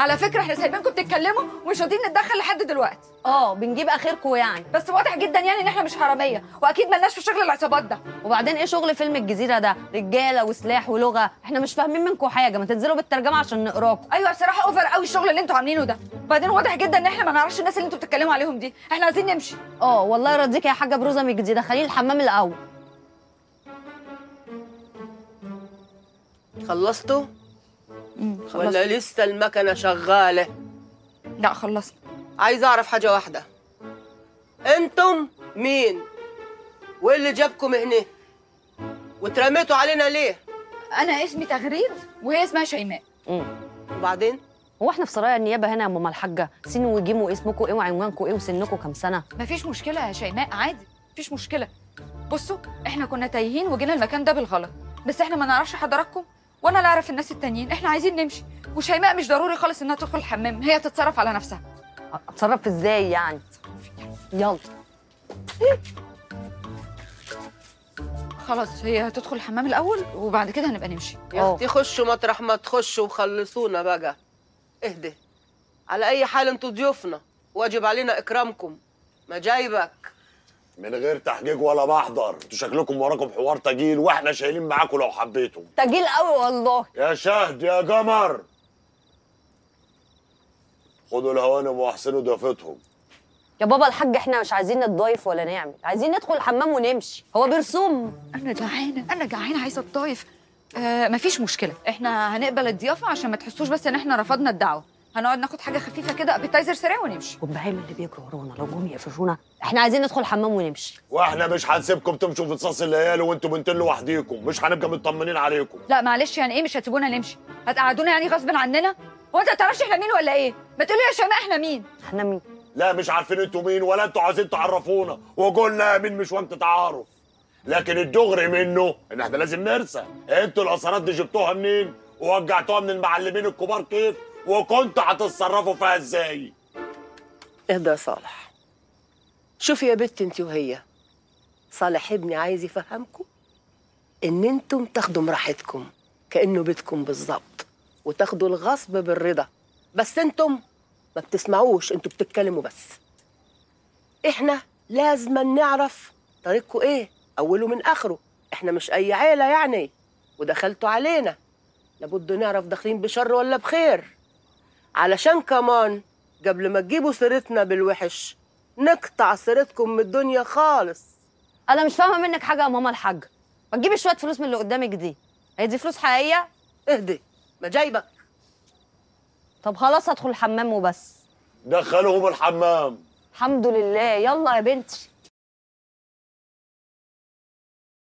على فكرة إحنا سايبينكم تتكلموا ومش راضيين نتدخل لحد دلوقتي. آه بنجيب آخركم يعني. بس واضح جدا يعني إن إحنا مش حرامية وأكيد ملناش في شغل العصابات ده. وبعدين إيه شغل فيلم الجزيرة ده؟ رجالة وسلاح ولغة. إحنا مش فاهمين منكم حاجة. ما تنزلوا بالترجمة عشان نقراكم. أيوه بصراحة اوفر قوي الشغل اللي أنتوا عاملينه ده. وبعدين واضح جدا إن إحنا ما نعرفش الناس اللي أنتوا بتتكلموا عليهم دي. إحنا عايزين نمشي. آه والله يرضيك يا حاجة بروزة من الجزيرة. خليني الحمام الأول. خلصتوا؟ ولا لسه المكنة شغالة؟ لا خلصنا. عايز أعرف حاجة واحدة. أنتم مين؟ وايه اللي جابكم هنا؟ واترميتوا علينا ليه؟ أنا اسمي تغريد وهي اسمها شيماء. وبعدين؟ هو إحنا في سرايا النيابة هنا يا ماما الحاجة سين وجيم واسمكم إيه وعنوانكم إيه وسنكم كام سنة؟ مفيش مشكلة يا شيماء عادي مفيش مشكلة. بصوا إحنا كنا تايهين وجينا المكان ده بالغلط بس إحنا ما نعرفش حضراتكم وأنا لا اعرف الناس التانيين. إحنا عايزين نمشي. وشيماء مش ضروري خالص انها تدخل الحمام هي تتصرف على نفسها. اتصرف إزاي يعني؟ يلا. خلاص هي هتدخل الحمام الأول وبعد كده هنبقى نمشي. يا. أختي خشوا مطرح ما تخشوا وخلصونا بقى. اهدي. على أي حال أنتوا ضيوفنا. واجب علينا إكرامكم. ما جايبك. من غير تحقيق ولا محضر. أنتوا شكلكم وراكم حوار تجيل وإحنا شايلين معاكم لو حبيتوا. تجيل قوي والله. يا شهد يا قمر. خدوا الهوانم واحسنوا ضيافتهم يا بابا الحاج إحنا مش عايزين نتضايف ولا نعمل. عايزين ندخل الحمام ونمشي. هو برسوم أنا جعانة أنا جعانة عايزة الضيف. آه مفيش مشكلة. إحنا هنقبل الضيافة عشان ما تحسوش بس إن إحنا رفضنا الدعوة. هنقعد ناخد حاجة خفيفة كده ابيتايزر سريع ونمشي. والبهايم اللي بيجروا ورانا لو جم يقفشونا إحنا عايزين ندخل الحمام ونمشي. وإحنا مش هنسيبكم تمشوا في صاص الليالي وانتوا بنتين لوحديكم مش هنبقى مطمنين عليكم. لا معلش يعني إيه؟ مش هتسيبونا نمشي. هتقعدونا يعني غصب عننا؟ هو انت ما تعرفش إحنا مين ولا إيه؟ ما تقولي يا شيماء إحنا مين؟ إحنا مين؟ لا مش عارفين أنتوا مين ولا أنتوا عايزين تعرفونا. وقلنا مين مش وقت تعارف لكن الدغري منه ان إحنا لازم نرسى. أنتوا الاثارات دي جبتوها منين؟ ووجعتوها من المعلمين الكبار كيف؟ وكنتوا هتتصرفوا فيها إزاي؟ اهدى يا صالح. شوفي يا بنت انت وهي. صالح ابني عايز يفهمكم إن أنتم تاخدوا براحتكم كأنه بيتكم بالظبط وتاخدوا الغصب بالرضا. بس أنتم ما بتسمعوش أنتوا بتتكلموا بس. إحنا لازم نعرف طريقكم إيه أوله من آخره. إحنا مش أي عيلة يعني. ودخلتوا علينا. لابد نعرف داخلين بشر ولا بخير. علشان كمان قبل ما تجيبوا سيرتنا بالوحش نقطع سيرتكم من الدنيا خالص. أنا مش فاهمة منك حاجة يا ماما الحاجة ما تجيبي شوية فلوس من اللي قدامك دي. هي دي فلوس حقيقية؟ اهدي ما جايبك. طب خلاص هدخل الحمام وبس. دخلوهم الحمام. الحمد لله. يلا يا بنتي.